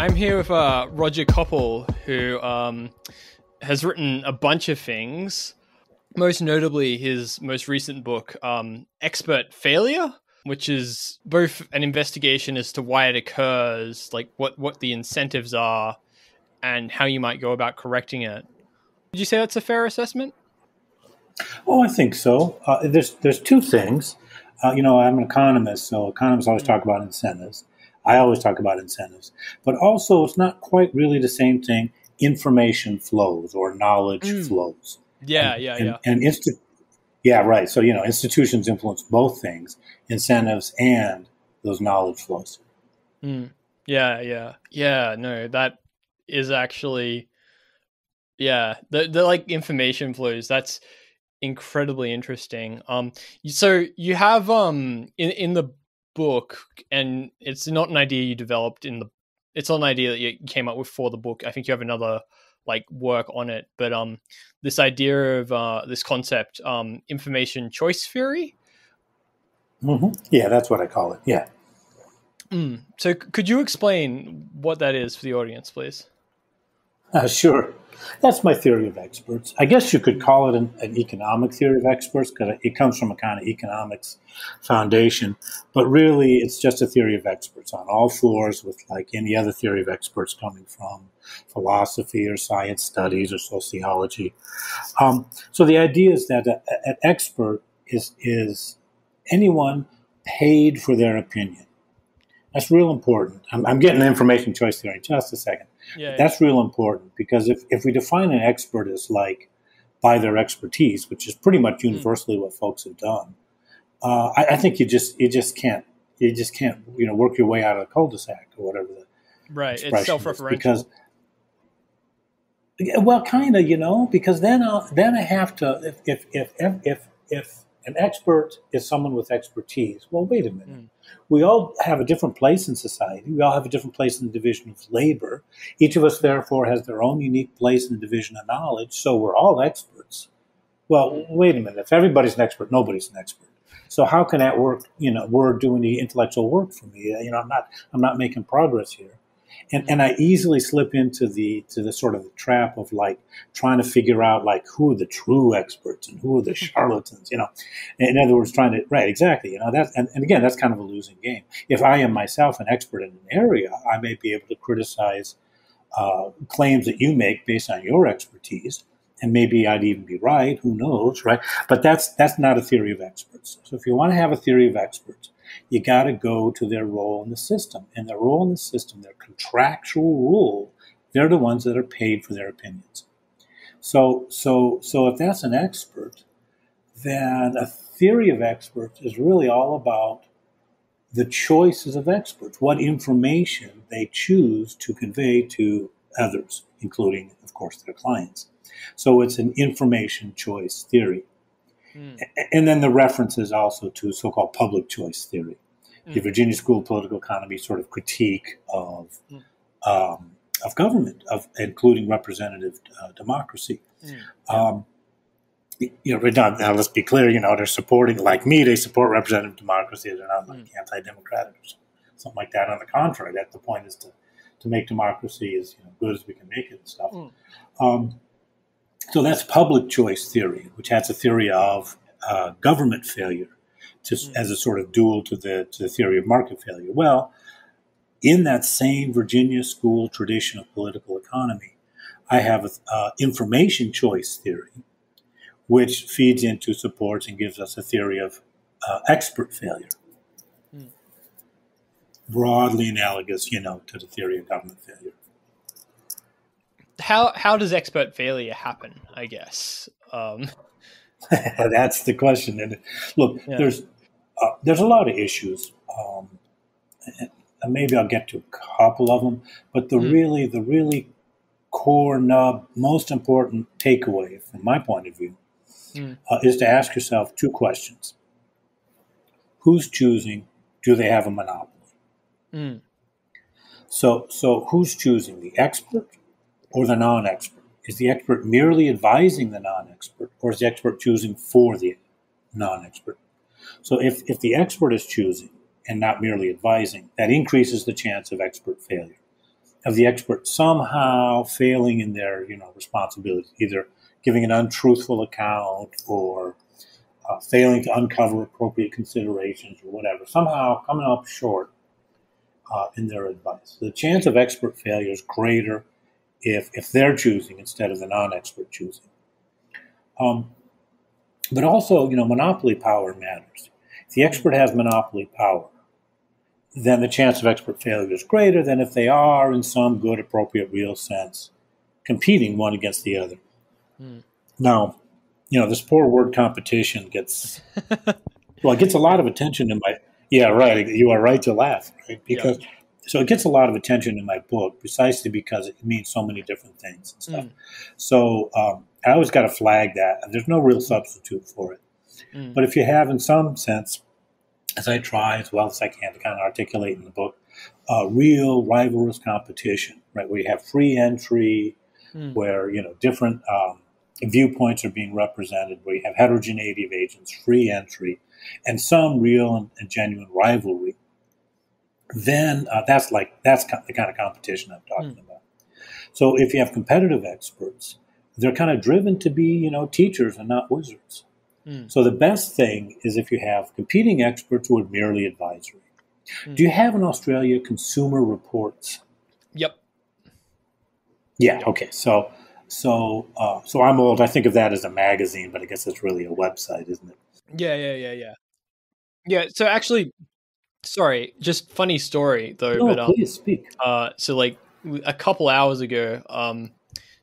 I'm here with uh, Roger Koppl, who um, has written a bunch of things. Most notably, his most recent book, um, Expert Failure, which is both an investigation as to why it occurs, like what, what the incentives are, and how you might go about correcting it. Would you say that's a fair assessment? Oh, I think so. Uh, there's there's two things. Uh, you know, I'm an economist, so economists always talk about incentives. I always talk about incentives, but also it's not quite really the same thing. Information flows or knowledge mm. flows. Yeah, and, yeah, and, yeah. And insti- yeah, right. So you know, institutions influence both things: incentives and those knowledge flows. Mm. Yeah, yeah, yeah. No, that is actually, yeah, the the like information flows. That's incredibly interesting. Um, so you have um in in the book, and it's not an idea you developed in the. It's not an idea that you came up with for the book. I think you have another like work on it, but um, this idea of uh, this concept, um, information choice theory. Mm-hmm. Yeah, that's what I call it. Yeah. Mm. So, could you explain what that is for the audience, please? Uh, sure. That's my theory of experts. I guess you could call it an, an economic theory of experts because it comes from a kind of economics foundation. But really, it's just a theory of experts on all fours with like any other theory of experts coming from philosophy or science studies or sociology. Um, so the idea is that a, an expert is, is anyone paid for their opinion. That's real important. I'm, I'm getting information choice theory in just a second. Yeah, That's real important because if, if we define an expert as like by their expertise, which is pretty much hmm. universally mm. what folks have done, uh, I, I, think you just you just can't you just can't you know work your way out of the cul-de-sac or whatever the right. It's self-referential because well, kind of you know because then I'll, then I have to if if if if, if, if an expert is someone with expertise. Well, wait a minute. Mm. We all have a different place in society. We all have a different place in the division of labor. Each of us, therefore, has their own unique place in the division of knowledge. So we're all experts. Well, wait a minute. If everybody's an expert, nobody's an expert. So how can that work? You know, we're doing the intellectual work for me. You know, I'm not. I'm not making progress here and and I easily slip into the to the sort of the trap of like trying to figure out like who are the true experts and who are the charlatans, you know. In other words, trying to right exactly, you know that and, and again that's kind of a losing game. If I am myself an expert in an area, I may be able to criticize uh, claims that you make based on your expertise, and maybe I'd even be right. Who knows, right? But that's that's not a theory of experts. So if you want to have a theory of experts, you got to go to their role in the system. And their role in the system, their contractual role, they're the ones that are paid for their opinions. So, so, so if that's an expert, then a theory of experts is really all about the choices of experts, what information they choose to convey to others, including, of course, their clients. So it's an information choice theory. Mm. And then the references also to so called public choice theory, mm. the Virginia School of Political Economy sort of critique of, mm. um, of government, of including representative uh, democracy. Hmm. Um, you know, now, now, let's be clear, you know, they're supporting, like me, they support representative democracy. They're not like hmm. anti democratic or something like that. On the contrary, that the point is to, to make democracy as you know, good as we can make it and stuff. Hmm. Um, so that's public choice theory, which has a theory of uh, government failure to, mm. as a sort of dual to the, to the theory of market failure. Well, in that same Virginia school tradition of political economy, I have uh, information choice theory, which feeds into, supports, and gives us a theory of uh, expert failure. Mm. Broadly analogous, you know, to the theory of government failure how how does expert failure happen? I guess um. that's the question. And look, yeah. there's uh, there's a lot of issues. Um, and maybe I'll get to a couple of them, but the mm. really the really core nub, most important takeaway from my point of view mm. uh, is to ask yourself two questions: Who's choosing? Do they have a monopoly? Mm. So, so who's choosing the expert or the non expert? Is the expert merely advising the non expert, or is the expert choosing for the non expert? So if, if the expert is choosing and not merely advising, that increases the chance of expert failure. of the expert somehow failing in their you know responsibility, either giving an untruthful account or uh, failing to uncover appropriate considerations or whatever, somehow coming up short uh, in their advice. The chance of expert failure is greater if, if they're choosing instead of the non-expert choosing. Um, but also, you know, monopoly power matters. If the expert has monopoly power, then the chance of expert failure is greater than if they are, in some good, appropriate, real sense, competing one against the other. Mm. Now, you know, this poor word competition gets well, it gets a lot of attention in my yeah, right. You are right to laugh, right? Because yeah. So it gets a lot of attention in my book precisely because it means so many different things and stuff. Mm. So um, I always got to flag that. There's no real substitute for it. Mm. But if you have, in some sense, as I try as well as I can to kind of articulate in the book, uh, real rivalrous competition, right? Where you have free entry, mm. where you know different um, viewpoints are being represented, where you have heterogeneity of agents, free entry, and some real and, and genuine rivalry, then uh, that's like that's the kind of competition I'm talking mm. about. So if you have competitive experts, they're kind of driven to be you know teachers and not wizards. Mm. So the best thing is if you have competing experts who are merely advisory. Mm. Do you have in Australia consumer reports? Yep. Yeah. Okay. So so uh, so I'm old. I think of that as a magazine, but I guess it's really a website, isn't it? Yeah, yeah, yeah, yeah. Yeah, so actually sorry, just funny story though, no, but um, please speak. Uh so like a couple hours ago, um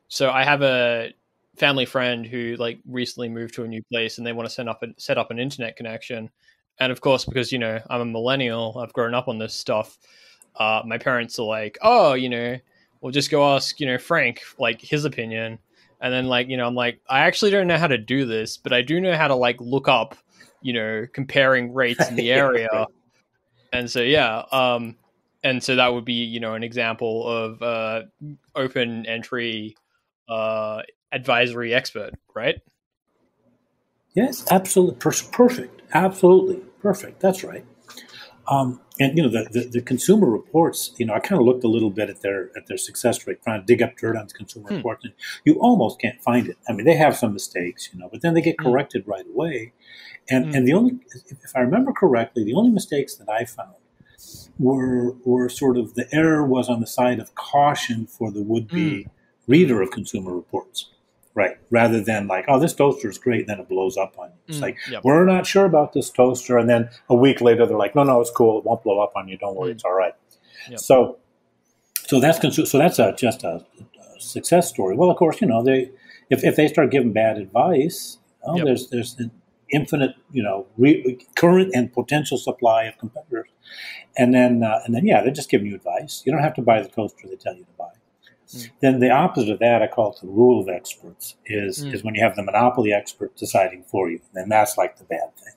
so I have a family friend who like recently moved to a new place and they want to set up a, set up an internet connection. And of course, because you know I'm a millennial, I've grown up on this stuff. Uh, my parents are like, "Oh, you know, we'll just go ask you know Frank like his opinion." and then like you know i'm like i actually don't know how to do this but i do know how to like look up you know comparing rates in the area and so yeah um and so that would be you know an example of uh open entry uh advisory expert right yes absolutely perfect absolutely perfect that's right um, and you know the, the, the, consumer reports. You know, I kind of looked a little bit at their at their success rate, trying to dig up dirt on the consumer hmm. reports, and you almost can't find it. I mean, they have some mistakes, you know, but then they get hmm. corrected right away. And hmm. and the only, if I remember correctly, the only mistakes that I found were were sort of the error was on the side of caution for the would be hmm. reader of consumer reports. Right. Rather than like, oh, this toaster is great, then it blows up on you. It's mm, like, yep. we're not sure about this toaster. And then a week later, they're like, no, no, it's cool. It won't blow up on you. Don't worry. Mm. It's all right. Yep. So, so that's, consu- so that's a, just a, a, success story. Well, of course, you know, they, if, if they start giving bad advice, well, yep. there's, there's infinite, you know, re- current and potential supply of competitors. And then, uh, and then, yeah, they're just giving you advice. You don't have to buy the coaster they tell you to buy. Mm. Then the opposite of that, I call it the rule of experts, is mm. is when you have the monopoly expert deciding for you. Then that's like the bad thing.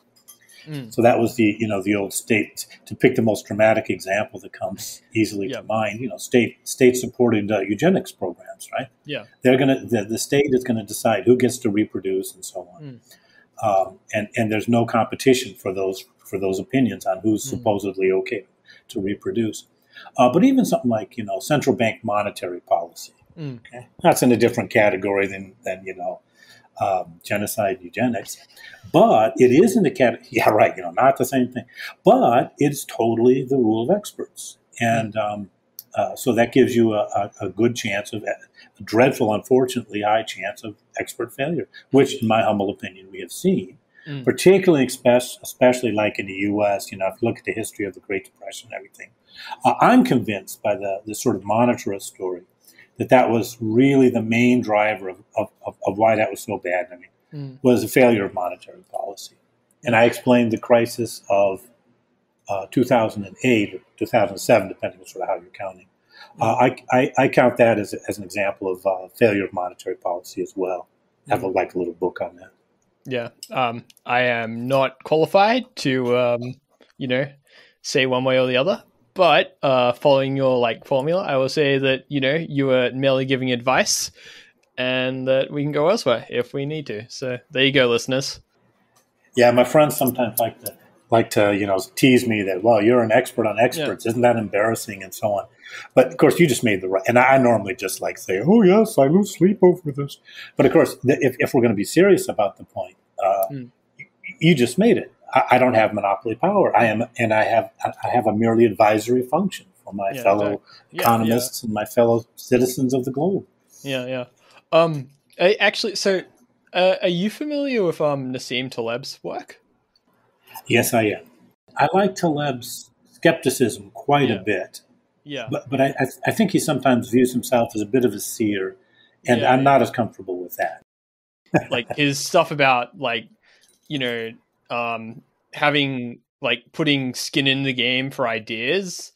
Mm. So that was the you know the old state to pick the most dramatic example that comes easily to mind. You know, state state supported uh, eugenics programs, right? Yeah, they're gonna the, the state is gonna decide who gets to reproduce and so on, mm. Um, and and there's no competition for those for those opinions on who's mm. supposedly okay to reproduce. Uh, but even something like you know central bank monetary policy, mm. okay, that's in a different category than than you know um, genocide eugenics, but it is in the category. Yeah, right. You know, not the same thing, but it's totally the rule of experts, and um, uh, so that gives you a, a, a good chance of dreadful, unfortunately high chance of expert failure, which, in my humble opinion, we have seen. Mm. Particularly, especially like in the U.S., you know, if you look at the history of the Great Depression and everything, uh, I'm convinced by the, the sort of monetarist story that that was really the main driver of, of, of, why that was so bad. I mean, mm. was a failure of monetary policy. And I explained the crisis of uh, 2008 or 2007, depending on sort of how you're counting. Uh, I, I, I, count that as, as an example of uh, failure of monetary policy as well. I have a, like a little book on that. Yeah, um, I am not qualified to, um, you know, say one way or the other. But uh, following your like formula, I will say that you know you were merely giving advice, and that we can go elsewhere if we need to. So there you go, listeners. Yeah, my friends sometimes like to like to you know tease me that well you're an expert on experts yeah. isn't that embarrassing and so on but of course you just made the right and i normally just like say oh yes i lose sleep over this but of course if, if we're going to be serious about the point uh, mm. you, you, just made it I, I, don't have monopoly power i am and i have i have a merely advisory function for my yeah, fellow exactly. economists yeah, and my fellow citizens of the globe yeah yeah um I actually so uh, are you familiar with um nassim taleb's work Yes, I am. I like Taleb's skepticism quite a bit. Yeah. But, but I, I think he sometimes views himself as a bit of a seer, and yeah, I'm not as comfortable with that. like his stuff about, like, you know, um, having, like, putting skin in the game for ideas,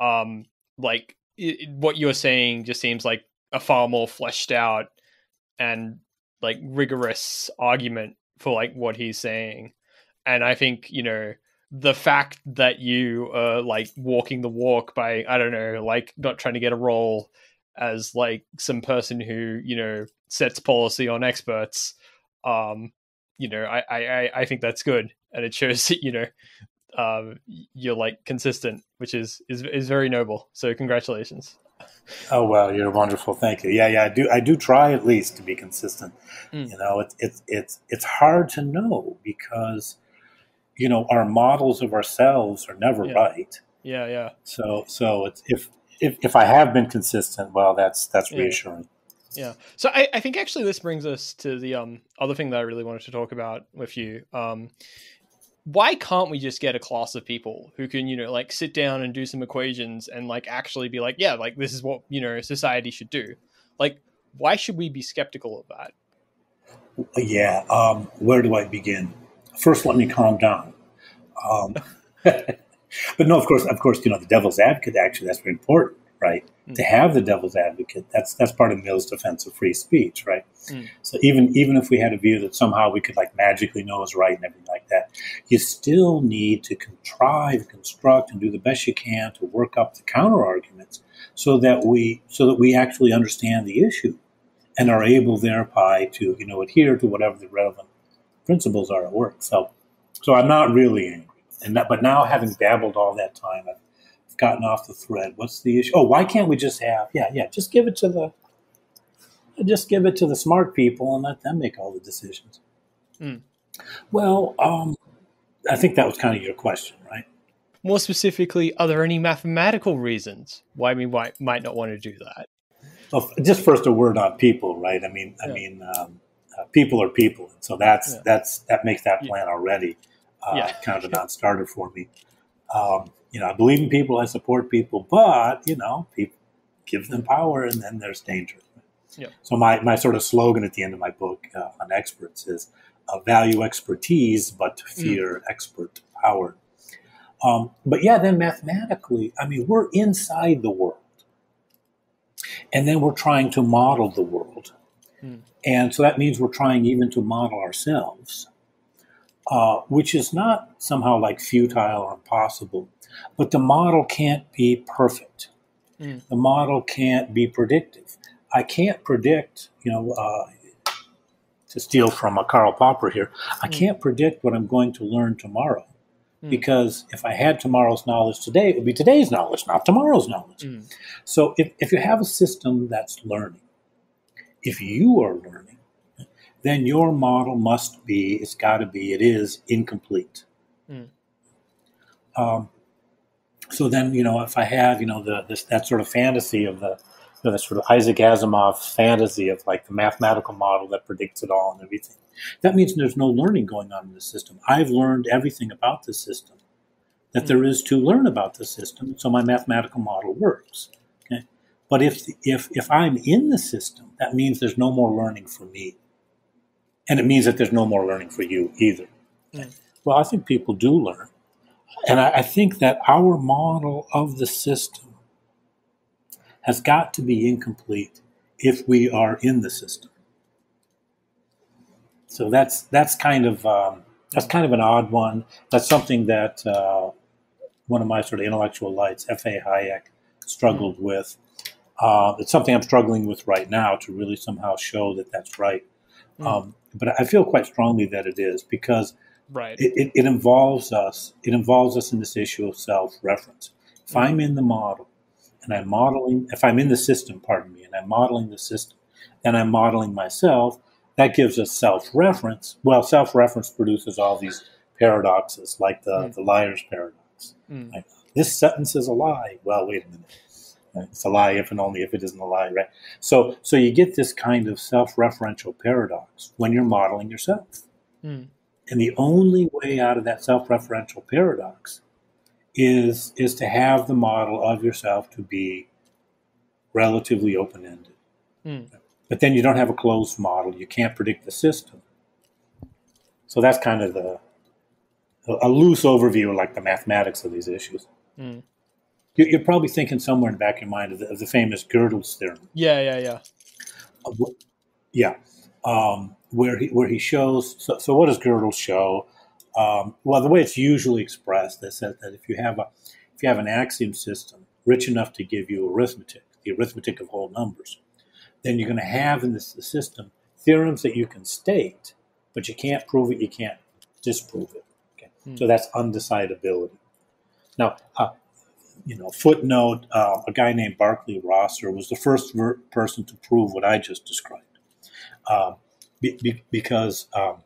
um, like, it, what you're saying just seems like a far more fleshed out and, like, rigorous argument for, like, what he's saying and I think you know the fact that you are like walking the walk by I don't know, like not trying to get a role as like some person who you know sets policy on experts. Um, you know, I I I think that's good, and it shows that you know um, you're like consistent, which is is is very noble. So congratulations. Oh well, you're wonderful. Thank you. Yeah, yeah. I do. I do try at least to be consistent. Mm. You know, it's it's it's it's hard to know because you know our models of ourselves are never yeah. right. Yeah yeah. So so it's if if if i have been consistent well that's that's reassuring. Yeah, yeah. so I, I think actually this brings us to the um other thing that i really wanted to talk about with you. Um why can't we just get a class of people who can you know like sit down and do some equations and like actually be like yeah like this is what you know society should do? Like why should we be skeptical of that? Yeah um where do i begin first let me calm down. Um, but no, of course, of course, you know, the devil's advocate, actually, that's very important, right? Mm. To have the devil's advocate, that's, that's part of Mill's defense of free speech, right? Mm. So even, even if we had a view that somehow we could like magically know is right and everything like that, you still need to contrive, construct, and do the best you can to work up the counter arguments so that we, so that we actually understand the issue and are able thereby to, you know, adhere to whatever the relevant principles are at work. So, so I'm not really angry. And that, but now having babbled all that time, I've gotten off the thread. What's the issue? Oh, why can't we just have? Yeah, yeah. Just give it to the, just give it to the smart people and let them make all the decisions. Mm. Well, um, I think that was kind of your question, right? More specifically, are there any mathematical reasons why we might, might not want to do that? Well, just first a word on people, right? I mean, yeah. I mean, um, uh, people are people. So that's yeah. that's that makes that plan already uh, yeah. kind of a non-starter for me. Um, you know, I believe in people, I support people, but you know, people give them power, and then there's danger. Yeah. So my my sort of slogan at the end of my book uh, on experts is uh, value expertise, but mm. fear mm. expert power. Um, but yeah, then mathematically, I mean, we're inside the world. And then we're trying to model the world. Mm. And so that means we're trying even to model ourselves, uh, which is not somehow like futile or impossible. But the model can't be perfect. Mm. The model can't be predictive. I can't predict, you know, uh, to steal from a Karl Popper here, I mm. can't predict what I'm going to learn tomorrow. Mm. Because if I had tomorrow's knowledge today, it would be today's knowledge, not tomorrow's knowledge. Mm. So if, if you have a system that's learning, if you are learning, then your model must be, it's got to be, it is incomplete. Mm. Um, so then, you know, if I have, you know, the this, that sort of fantasy of the, you know, the sort of Isaac Asimov fantasy of like the mathematical model that predicts it all and everything, that means there's no learning going on in the system. I've learned everything about the system that mm. there is to learn about the system, so my mathematical model works. But if, if, if I'm in the system, that means there's no more learning for me. And it means that there's no more learning for you either. Mm. Well, I think people do learn. And I, I think that our model of the system has got to be incomplete if we are in the system. So that's that's kind of um, that's kind of an odd one. That's something that uh, one of my sort of intellectual lights, F.A. Hayek, struggled mm. with. Uh, it's something I'm struggling with right now to really somehow show that that's right. Mm. Um, but I feel quite strongly that it is because right it, it, it involves us it involves us in this issue of self-reference if i'm in the model and i'm modeling if i'm in the system pardon me and i'm modeling the system and i'm modeling myself that gives us self-reference well self-reference produces all these paradoxes like the, Mm. the liar's paradox Mm. Like, this sentence is a lie well wait a minute it's a lie if and only if it isn't a lie right so so you get this kind of self-referential paradox when you're modeling yourself Mm. and the only way out of that self-referential paradox is is to have the model of yourself to be relatively open-ended. Mm. But then you don't have a closed model. You can't predict the system. So that's kind of the a loose overview, like the mathematics of these issues. Mm. You- You're probably thinking somewhere in the back of your mind of the, of the famous Gödel's theorem. yeah yeah yeah Uh, wh- Yeah, um, where he where he shows. So, so what does Gödel show? Um, well, the way it's usually expressed is that, that if you have a if you have an axiom system rich enough to give you arithmetic, the arithmetic of whole numbers, then you're going to have in this system theorems that you can state, but you can't prove it, you can't disprove it. Okay, Hmm. so that's undecidability. Now, uh, you know, footnote: uh, a guy named Barkley Rosser was the first ver- person to prove what I just described, um, be, be, because um,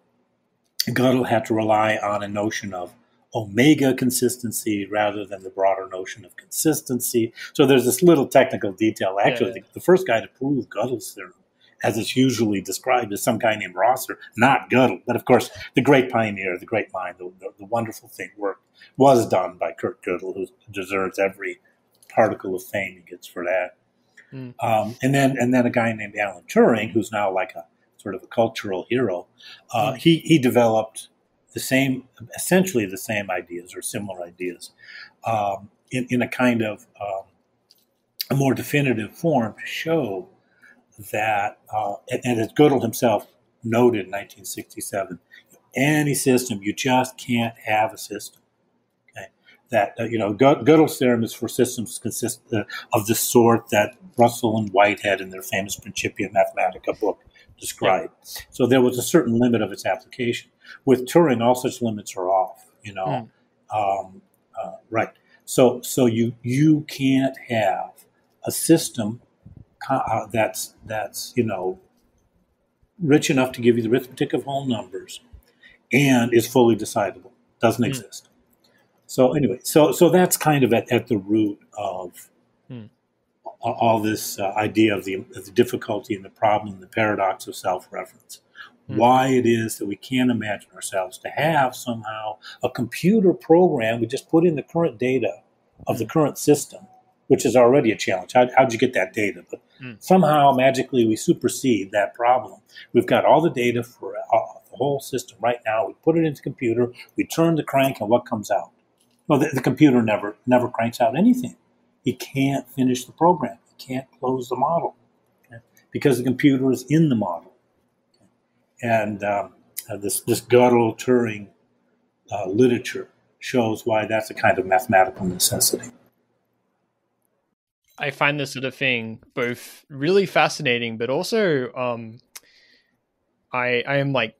Gödel had to rely on a notion of omega consistency rather than the broader notion of consistency. So there's this little technical detail. Actually, Yeah. the, the first guy to prove Gödel's theorem, as it's usually described, is some guy named Rosser, not Gödel. But of course, the great pioneer, the great mind, the, the, the wonderful thing work was done by Kurt Gödel, who deserves every particle of fame he gets for that. Mm. Um, and then and then a guy named Alan Turing, who's now like a sort of a cultural hero. Uh, Mm. He he developed the same, essentially the same ideas or similar ideas, um, in in a kind of um, a more definitive form to show that, uh, and, and as Gödel himself noted in 1967, any system you just can't have a system. Okay, that uh, you know Gö- Gödel's theorem is for systems consist uh, of the sort that Russell and Whitehead in their famous Principia Mathematica book described. So there was a certain limit of its application. With Turing, all such limits are off. You know, um, uh, right? So so you you can't have a system uh, that's that's you know rich enough to give you the arithmetic of whole numbers and is fully decidable. Doesn't Hmm. exist. So anyway, so so that's kind of at, at the root of Hmm. a- all this uh, idea of the, of the difficulty and the problem and the paradox of self-reference. Hmm. Why it is that we can't imagine ourselves to have somehow a computer program. We just put in the current data of the current system, which is already a challenge. How, how'd you get that data? But Hmm. somehow, magically, we supersede that problem. We've got all the data for uh, the whole system right now. We put it into the computer. We turn the crank, and what comes out? Well, the, the computer never never cranks out anything. It can't finish the program. It can't close the model okay? because the computer is in the model. And um, uh, this this Gödel Turing uh, literature shows why that's a kind of mathematical necessity. I find this sort of thing both really fascinating, but also um, I I am like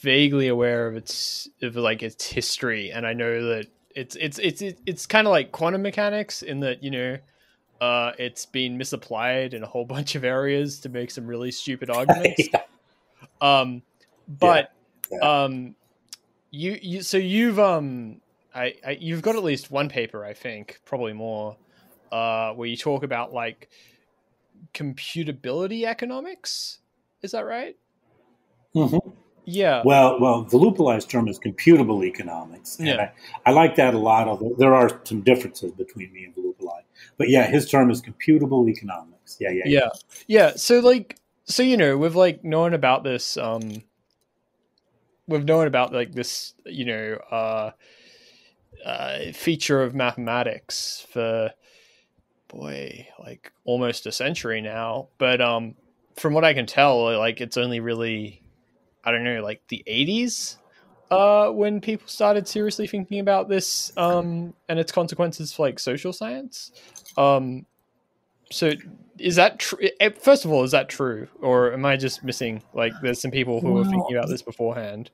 vaguely aware of its of like its history, and I know that it's it's it's it's, it's kind of like quantum mechanics in that you know uh, it's been misapplied in a whole bunch of areas to make some really stupid arguments. Um, but Yeah. um, you you so you've um I, I you've got at least one paper I think probably more uh where you talk about like computability economics. Is that right? Mhm. Yeah. Well, well, the Velupillai's term is computable economics, and Yeah. I, I like that a lot. Although there are some differences between me and Velupillai, but yeah, his term is computable economics. Yeah, yeah, yeah yeah so like so you know we've like known about this um we've known about like this you know uh uh feature of mathematics for boy like almost a century now but um from what i can tell like it's only really i don't know like the 80s uh when people started seriously thinking about this um and its consequences for like social science um so is that true? First of all, is that true, or am I just missing? Like, there's some people who were thinking about this beforehand.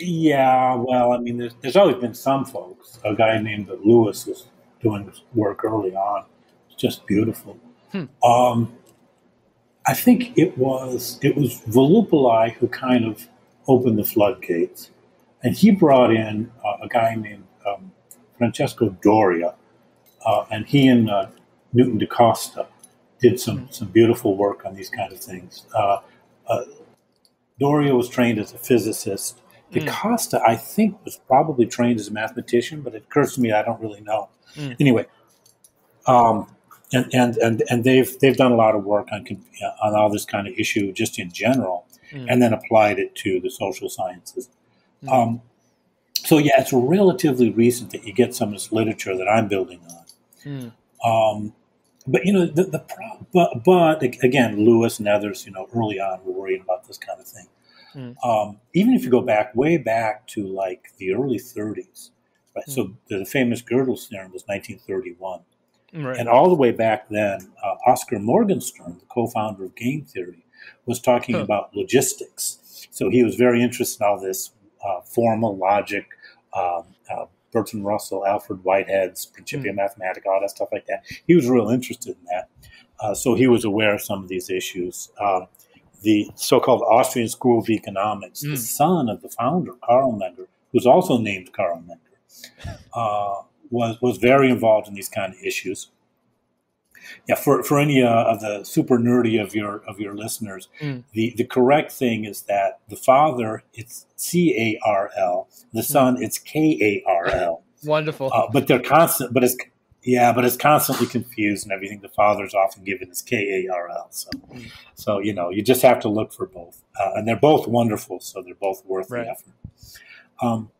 Yeah, well, I mean, there's, there's always been some folks. A guy named Lewis was doing work early on. It's just beautiful. Hmm. Um, I think it was it was Velupillai who kind of opened the floodgates, and he brought in uh, a guy named um, Francisco Doria, uh, and he and uh, Newton da Costa did some hmm. some beautiful work on these kind of things. Uh, uh, Doria was trained as a physicist. Da mm. Costa, I think, was probably trained as a mathematician, but it occurs to me I don't really know. Mm. Anyway, um, and, and and and they've they've done a lot of work on on all this kind of issue just in general, mm. and then applied it to the social sciences. Mm. Um, so yeah, it's relatively recent that you get some of this literature that I'm building on. Mm. Um, but you know the, the but but again, Lewis and others, you know, early on were worrying about this kind of thing. Mm. Um, even if you go back way back to like the early 30s, right? Mm. So the famous Gödel's theorem was 1931, right. and all the way back then, uh, Oscar Morgenstern, the co-founder of game theory, was talking huh. about logistics. So he was very interested in all this uh, formal logic, um, uh, Bertrand Russell, Alfred Whitehead's Principia mm. Mathematica, all that stuff like that. He was real interested in that. Uh, so he was aware of some of these issues. Um, the so-called Austrian School of Economics, mm. the son of the founder, Carl Menger, who's also named Karl Menger, uh, was was very involved in these kind of issues. Yeah, for, for any uh, of the super nerdy of your of your listeners, mm. the, the correct thing is that the father it's C A R L, the mm. son mm. it's K A R L. Wonderful, uh, but they're constant. But it's yeah, but it's constantly confused and everything. The father's often given as K A R L. So, mm. so you know, you just have to look for both, uh, and they're both wonderful. So they're both worth right. the effort. Um,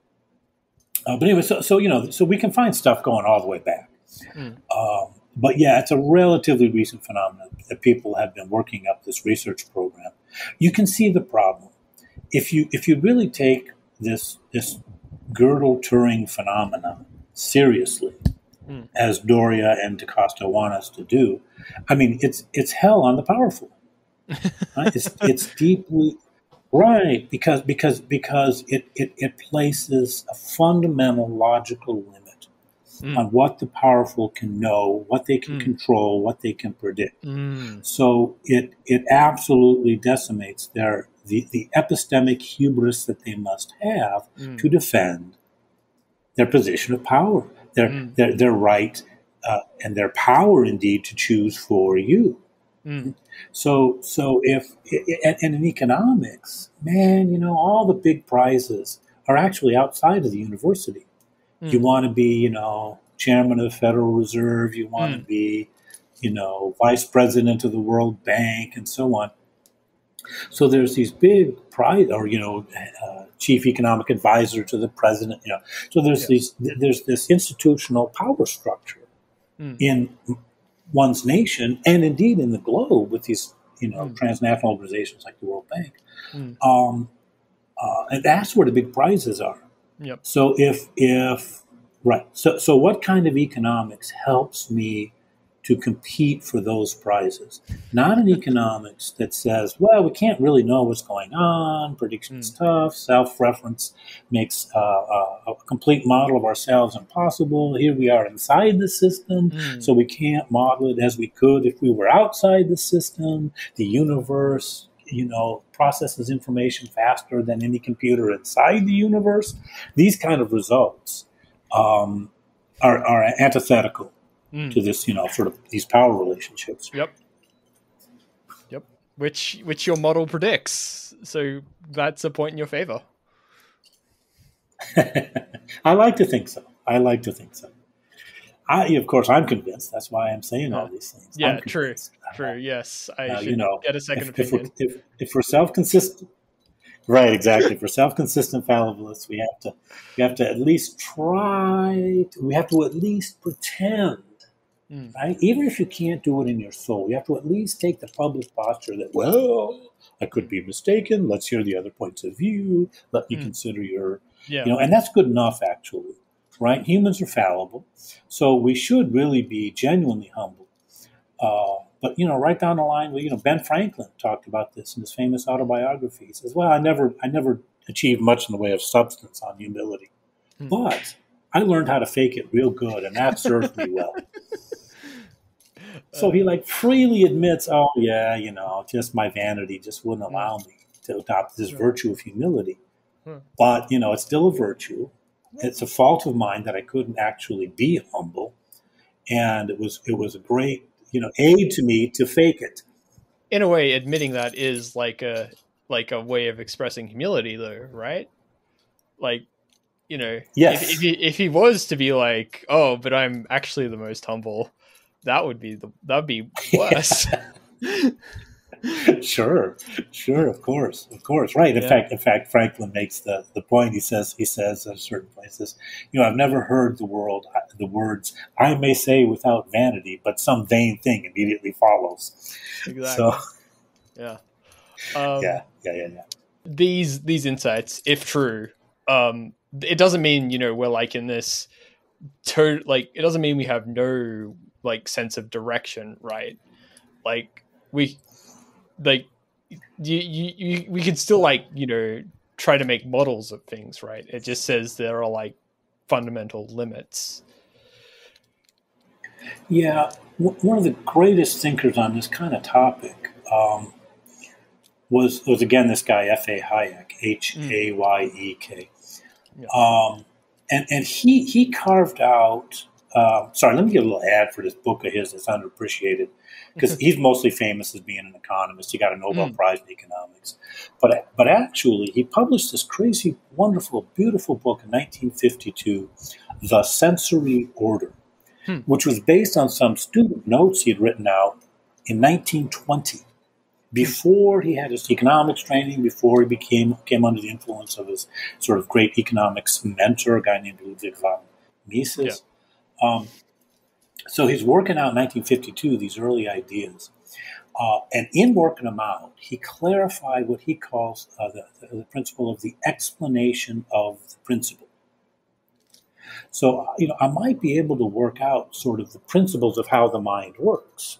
uh, but anyway, so, so you know, so we can find stuff going all the way back. Mm. Um, but yeah, it's a relatively recent phenomenon that people have been working up this research program. You can see the problem if you if you really take this this Gödel Turing phenomenon seriously, mm. as Doria and Da Costa want us to do. I mean, it's it's hell on the powerful. Right? it's it's deeply right because because because it, it, it places a fundamental logical limit mm. on what the powerful can know, what they can mm. control, what they can predict. Mm. So it it absolutely decimates their the, the epistemic hubris that they must have mm. to defend their position of power, their mm. their, their right uh, and their power indeed to choose for you. Mm. So, so if and, in economics, man, you know, all the big prizes are actually outside of the university. Mm. You want to be, you know, chairman of the Federal Reserve. You want mm. to be, you know, vice president of the World Bank, and so on. So there's these big pride, or you know, uh, chief economic advisor to the president. You know, so there's yeah. these there's this institutional power structure mm. in one's nation, and indeed in the globe with these you know mm. transnational organizations like the World Bank. Mm. Um, uh, and that's where the big prizes are. Yep. So if if right, so so what kind of economics helps me to compete for those prizes? Not an economics that says, well, we can't really know what's going on, prediction's mm. tough, self-reference makes uh, uh, a complete model of ourselves impossible. Here we are inside the system, mm. so we can't model it as we could if we were outside the system. The universe you know, processes information faster than any computer inside the universe. These kind of results um, are, are, antithetical mm. to this, you know, sort of these power relationships. Yep. Yep. Which which your model predicts. So that's a point in your favor. I like to think so. I like to think so. I, of course, I'm convinced. That's why I'm saying all these things. Yeah, true, true. Yes, I uh, you know, get a second if, opinion. If we're, if, if we're self-consistent, right? Exactly. if we're self-consistent fallibilists, we have to we have to at least try. To, we have to at least pretend, mm. right? Even if you can't do it in your soul, you have to at least take the public posture that well, I could be mistaken. Let's hear the other points of view. Let me mm. consider your, yeah. you know, and that's good enough actually right? Humans are fallible. So we should really be genuinely humble. Uh, but you know, right down the line, well, you know, Ben Franklin talked about this in his famous autobiography. He says, "Well, I never, I never achieved much in the way of substance on humility, hmm. but I learned how to fake it real good, and that served me well." so he like freely admits, "Oh yeah, you know, just my vanity just wouldn't hmm. allow me to adopt this virtue of humility." Hmm. But you know, it's still a virtue. It's a fault of mine that I couldn't actually be humble, and it was it was a great you know aid to me to fake it in a way admitting that is like a like a way of expressing humility though right like you know yes. if, if, he, if he was to be like oh but i'm actually the most humble that would be the that would be worse sure, sure, of course, of course, right. In yeah. fact, in fact, Franklin makes the, the point. He says he says at certain places, you know, I've never heard the world the words I may say without vanity, but some vain thing immediately follows. Exactly. So, yeah, um, yeah, yeah, yeah, yeah. These these insights, if true, um, it doesn't mean you know we're like in this. To, like it doesn't mean we have no like sense of direction, right? Like we like you, you, you we could still like you know try to make models of things right it just says there are like fundamental limits yeah one of the greatest thinkers on this kind of topic um, was was again this guy F.A. Hayek H A Y E K, yeah. um, and and he he carved out. Uh, sorry, let me get a little ad for this book of his that's underappreciated because he's mostly famous as being an economist. He got a Nobel mm. Prize in economics, but but actually he published this crazy, wonderful, beautiful book in 1952, The Sensory Order, mm. which was based on some student notes he had written out in 1920. Before he had his economics training, before he became came under the influence of his sort of great economics mentor, a guy named Ludwig von Mises, yeah. Um, so he's working out in 1952 these early ideas. Uh, and in working them out, he clarified what he calls uh, the, the, principle of the explanation of the principle. So, uh, you know, I might be able to work out sort of the principles of how the mind works.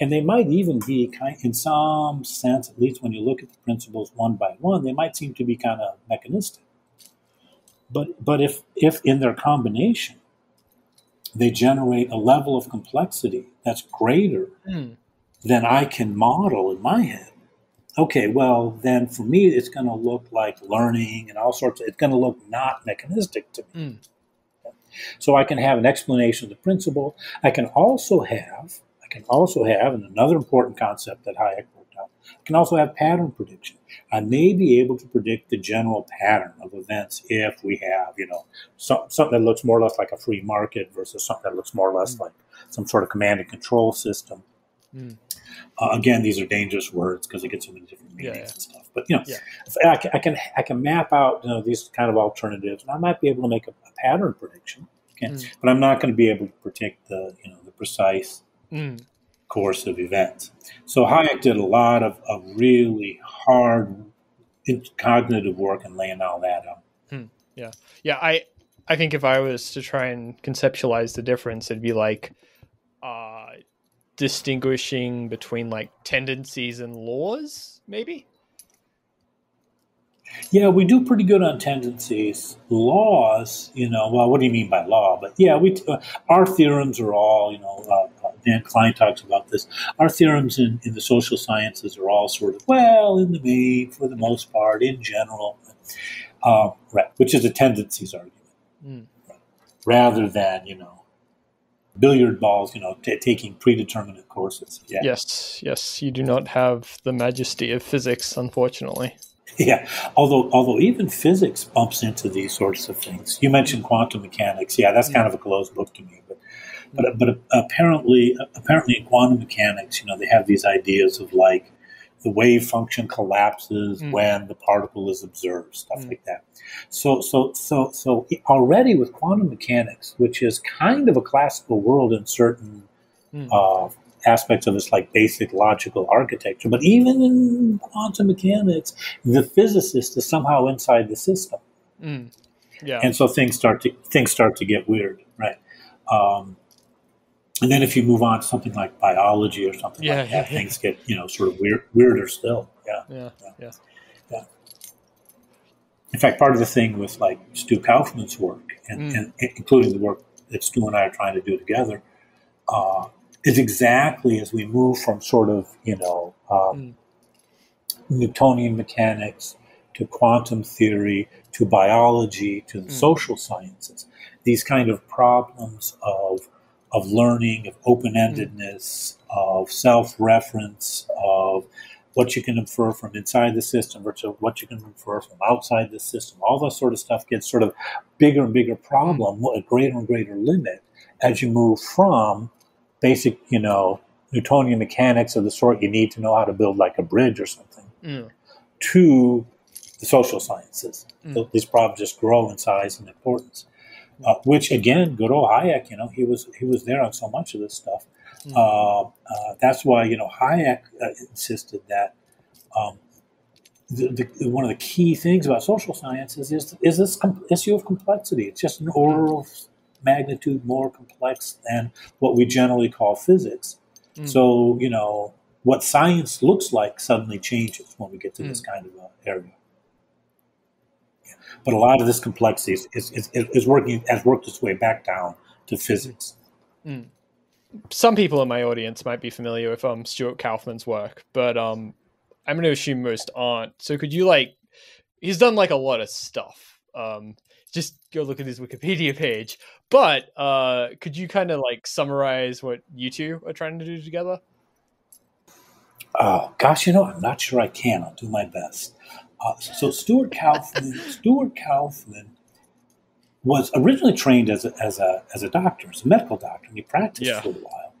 And they might even be kind, in some sense, at least when you look at the principles one by one, they might seem to be kind of mechanistic. But, but if, if in their combination, they generate a level of complexity that's greater mm. than I can model in my head. Okay, well, then for me, it's going to look like learning and all sorts of, it's going to look not mechanistic to me. Mm. So I can have an explanation of the principle. I can also have, I can also have, and another important concept that Hayek can also have pattern prediction. I may be able to predict the general pattern of events if we have, you know, some, something that looks more or less like a free market versus something that looks more or less mm. like some sort of command and control system. Mm. Uh, again, these are dangerous words because it gets many different meanings yeah, yeah. and stuff. But you know, yeah. I, can, I, can I can map out you know these kind of alternatives, and I might be able to make a, a pattern prediction. Okay? Mm. But I'm not going to be able to predict the you know the precise mm course of events. So Hayek did a lot of, of really hard cognitive work and laying all that out. Hmm. Yeah, yeah. I I think if I was to try and conceptualize the difference, it'd be like uh, distinguishing between like tendencies and laws, maybe. Yeah, we do pretty good on tendencies. Laws, you know, well, what do you mean by law? But yeah, we uh, our theorems are all, you know, uh, uh, Dan Klein talks about this. Our theorems in, in the social sciences are all sort of, well, in the main, for the most part, in general, uh, right, which is a tendencies argument, mm. right, rather than, you know, billiard balls, you know, t- taking predetermined courses. Yeah. Yes, yes, you do not have the majesty of physics, unfortunately. Yeah, although although even physics bumps into these sorts of things. You mentioned quantum mechanics. Yeah, that's kind of a closed book to me. But but but apparently apparently in quantum mechanics, you know, they have these ideas of like the wave function collapses mm. when the particle is observed, stuff mm. like that. So so so so already with quantum mechanics, which is kind of a classical world in certain mm. uh, aspects of its like basic logical architecture. But even in quantum mechanics, the physicist is somehow inside the system. Mm. Yeah. And so things start to things start to get weird, right? Um, and then if you move on to something like biology or something Yeah, like that, yeah, yeah. things get you know sort of weird, weirder still. Yeah. Yeah, yeah. In fact, part of the thing with like Stu Kauffman's work, and, Mm. and including the work that Stu and I are trying to do together, uh, is exactly as we move from sort of you know um, Mm. Newtonian mechanics to quantum theory to biology to the Mm. social sciences. These kind of problems of of learning, of open endedness, of self reference, of what you can infer from inside the system versus what you can infer from outside the system. All that sort of stuff gets sort of bigger and bigger problem, a greater and greater limit as you move from basic, you know, Newtonian mechanics of the sort you need to know how to build like a bridge or something Mm. to the social sciences. Mm. These problems just grow in size and importance. Uh, which again, good old Hayek, you know, he was he was there on so much of this stuff. Mm. Uh, that's why you know Hayek uh, insisted that um, the, the, one of the key things about social sciences is is this com- issue of complexity. It's just an order of magnitude more complex than what we generally call physics. Mm. So you know what science looks like suddenly changes when we get to this kind of uh, area. But a lot of this complexity is, is, is, is working has worked its way back down to physics. Some people in my audience might be familiar with um Stuart Kauffman's work, but um I'm going to assume most aren't. So could you like he's done like a lot of stuff. Um just go look at his Wikipedia page. But uh could you kind of like summarize what you two are trying to do together? Oh gosh, you know, I'm not sure I can. I'll do my best. Uh, so Stuart Kauffman, Stuart Kauffman was originally trained as a, as a as a doctor, as a medical doctor, and he practiced Yeah. for a while.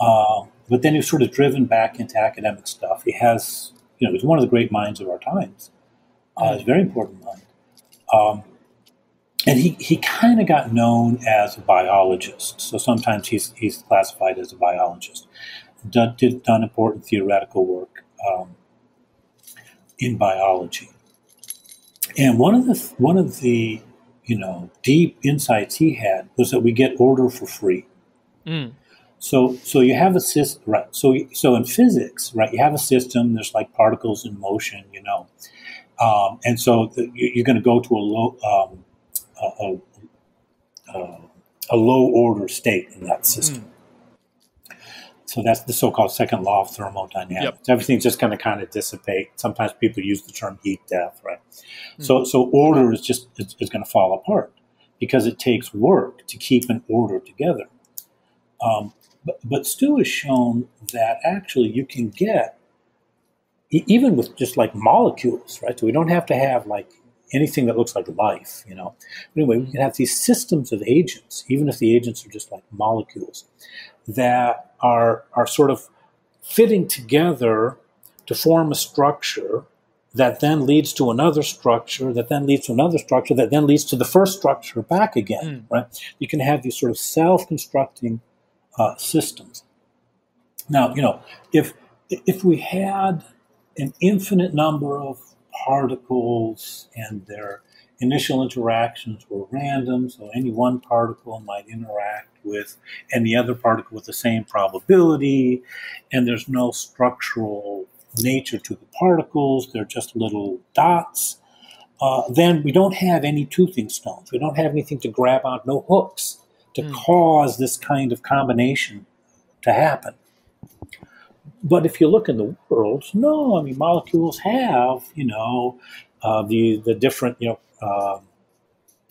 Um, but then he was sort of driven back into academic stuff. He has, you know, he's one of the great minds of our times. Uh, he's a very important mind. Um, and he, he kind of got known as a biologist. So sometimes he's, he's classified as a biologist. Done, did, done important theoretical work um, in biology. And one of the one of the you know deep insights he had was that we get order for free. Mm. So, so you have a system, right? So, so in physics, right, you have a system. There's like particles in motion, you know, um, and so the, you- you're going to go to a low, um, a, a, a, a low order state in that system. So that's the so-called second law of thermodynamics. Everything's just going to kind of dissipate. Sometimes people use the term heat death, right? So, so order is just is, is going to fall apart because it takes work to keep an order together. Um, but, but Stu has shown that actually you can get, even with just like molecules, right? So we don't have to have like anything that looks like life, you know. But anyway, we can have these systems of agents, even if the agents are just like molecules, that are are sort of fitting together to form a structure that then leads to another structure, that then leads to another structure, that then leads to the first structure back again, right? You can have these sort of self-constructing uh, systems. Now, you know, if if we had an infinite number of particles and their initial interactions were random, so any one particle might interact with any other particle with the same probability, and there's no structural nature to the particles, they're just little dots. Uh, then we don't have any toothing stones. We don't have anything to grab on, no hooks to Mm. cause this kind of combination to happen. But if you look in the world, no, I mean molecules have, you know, uh, the the different, you know, uh,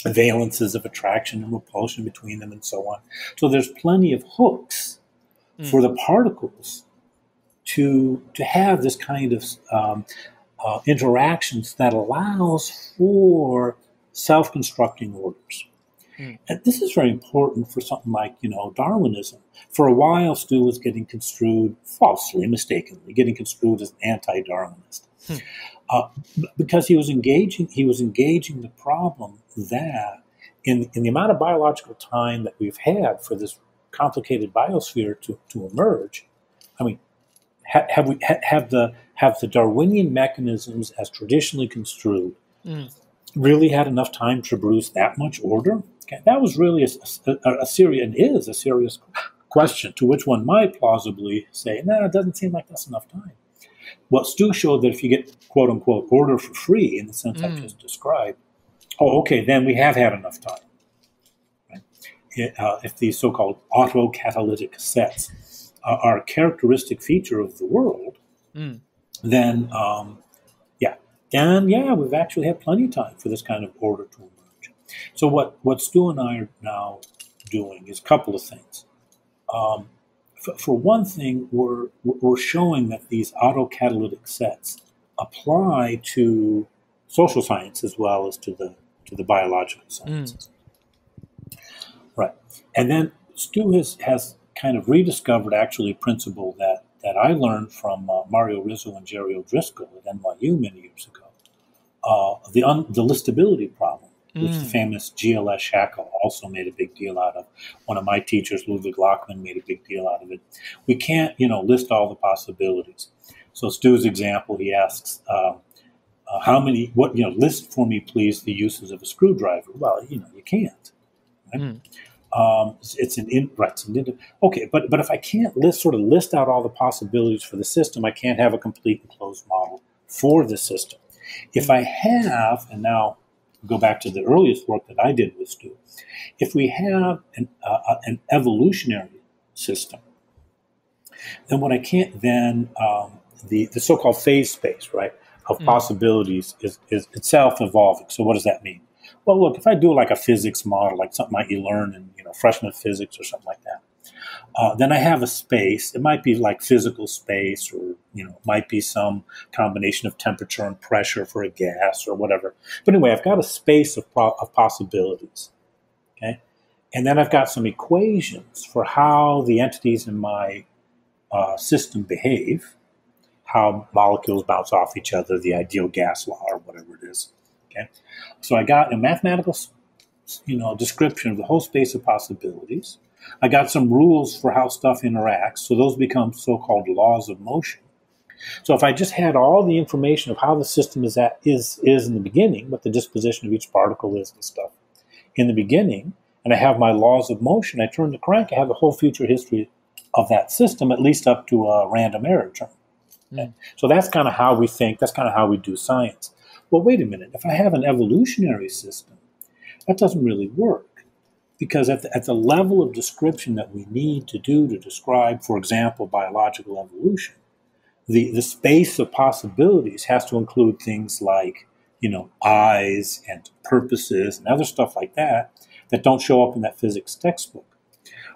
valences of attraction and repulsion between them, and so on. So there's plenty of hooks Mm. for the particles to to have this kind of um, uh, interactions that allows for self-constructing orders. Mm. And this is very important for something like you know Darwinism. For a while, Stu was getting construed falsely, mistakenly, getting construed as anti-Darwinist Hmm. Uh, because he was engaging. He was engaging the problem that in in the amount of biological time that we've had for this complicated biosphere to, to emerge. I mean, ha- have we ha- have the have the Darwinian mechanisms as traditionally construed Mm. really had enough time to produce that much order? Okay, that was really a, a, a serious and is a serious question to which one might plausibly say, "No, nah, it doesn't seem like that's enough time." Well, Stu showed that if you get quote unquote order for free in the sense mm. I just described, oh, okay, then we have had enough time. Right? Uh, if these so-called autocatalytic sets uh, are a characteristic feature of the world, mm. then um, yeah, then yeah, we've actually had plenty of time for this kind of order to emerge. So what what Stu and I are now doing is a couple of things. Um, for, one thing, we're we're showing that these autocatalytic sets apply to social science as well as to the to the biological sciences. Mm. Right. And then Stu has, has kind of rediscovered actually a principle that, that I learned from uh, Mario Rizzo and Jerry O'Driscoll at NYU many years ago. Uh, the, un, the listability problem, mm. which the mm. famous GLS Shackle also made a big deal out of. One of my teachers, Ludwig Lachmann, made a big deal out of it. We can't, you know, list all the possibilities. So Stu's example, he asks, uh, uh, how many, what, you know, list for me, please, the uses of a screwdriver. Well, you know, you can't. Right? Mm. Um, it's, it's, an in, right, it's an okay, but but if I can't list sort of list out all the possibilities for the system, I can't have a complete and closed model for the system. If I have, and now go back to the earliest work that I did with Stu, if we have an, uh, uh an evolutionary system, then what I can't then um, the the so-called phase space, right? of mm. possibilities is, is itself evolving. So what does that mean? Well, look, if I do like a physics model, like something you learn in you know freshman physics or something like that, uh, then I have a space. It might be like physical space, or you know, it might be some combination of temperature and pressure for a gas or whatever. But anyway, I've got a space of, pro- of possibilities. Okay, and then I've got some equations for how the entities in my uh, system behave how molecules bounce off each other, the ideal gas law or whatever it is. Okay, so I got a mathematical, you know, description of the whole space of possibilities. I got some rules for how stuff interacts, so those become so-called laws of motion. So if I just had all the information of how the system is at is is in the beginning, what the disposition of each particle is and stuff in the beginning, and I have my laws of motion, I turn the crank, I have the whole future history of that system, at least up to a random error term. Mm. So that's kind of how we think, that's kind of how we do science. Well, wait a minute, if I have an evolutionary system, that doesn't really work. Because at the, at the level of description that we need to do to describe, for example, biological evolution, the, the space of possibilities has to include things like, you know, eyes and purposes and other stuff like that that don't show up in that physics textbook.